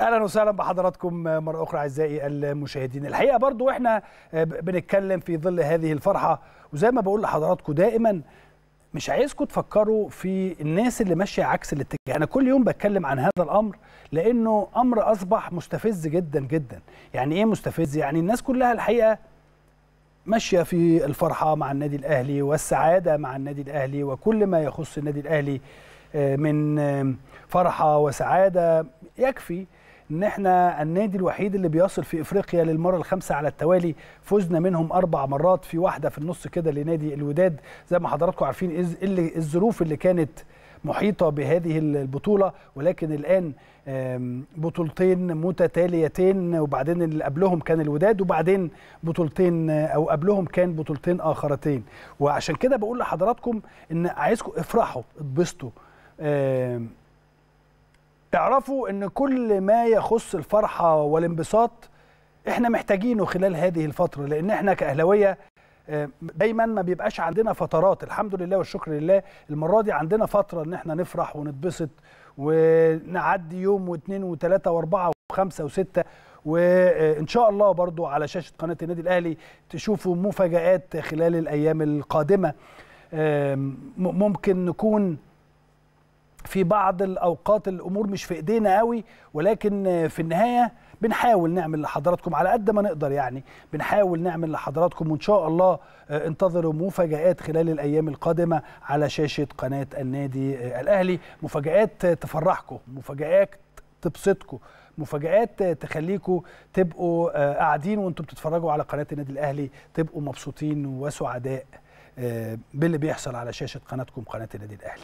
أهلا وسهلا بحضراتكم مرة أخرى أعزائي المشاهدين. الحقيقة برضو إحنا بنتكلم في ظل هذه الفرحة وزي ما بقول لحضراتكم دائما مش عايزكم تفكروا في الناس اللي ماشية عكس الاتجاه. أنا كل يوم بتكلم عن هذا الأمر لأنه أمر أصبح مستفز جدا جدا. يعني إيه مستفز؟ يعني الناس كلها الحقيقة ماشية في الفرحة مع النادي الأهلي والسعادة مع النادي الأهلي وكل ما يخص النادي الأهلي. من فرحة وسعادة. يكفي إن إحنا النادي الوحيد اللي بيصل في إفريقيا للمرة الخامسة على التوالي. فزنا منهم أربع مرات في واحدة في النص كده لنادي الوداد. زي ما حضراتكم عارفين اللي الظروف اللي كانت محيطة بهذه البطولة. ولكن الآن بطولتين متتاليتين وبعدين اللي قبلهم كان الوداد وبعدين بطولتين أو قبلهم كان بطولتين آخرتين. وعشان كده بقول لحضراتكم إن عايزكم افرحوا اتبسطوا. اعرفوا إن كل ما يخص الفرحة والانبساط إحنا محتاجينه خلال هذه الفترة لأن إحنا كأهلاوية دايما ما بيبقاش عندنا فترات. الحمد لله والشكر لله المرة دي عندنا فترة إن إحنا نفرح ونتبسط ونعدي يوم واثنين وثلاثة وأربعة وخمسة وستة وإن شاء الله برضو على شاشة قناة النادي الأهلي تشوفوا مفاجآت خلال الأيام القادمة. ممكن نكون في بعض الأوقات الأمور مش في إيدينا قوي ولكن في النهاية بنحاول نعمل لحضراتكم على قد ما نقدر يعني بنحاول نعمل لحضراتكم وإن شاء الله انتظروا مفاجآت خلال الأيام القادمة على شاشة قناة النادي الأهلي. مفاجآت تفرحكم مفاجآت تبسطكم مفاجآت تخليكم تبقوا قاعدين وأنتم بتتفرجوا على قناة النادي الأهلي تبقوا مبسوطين وسعداء باللي بيحصل على شاشة قناتكم قناة النادي الأهلي.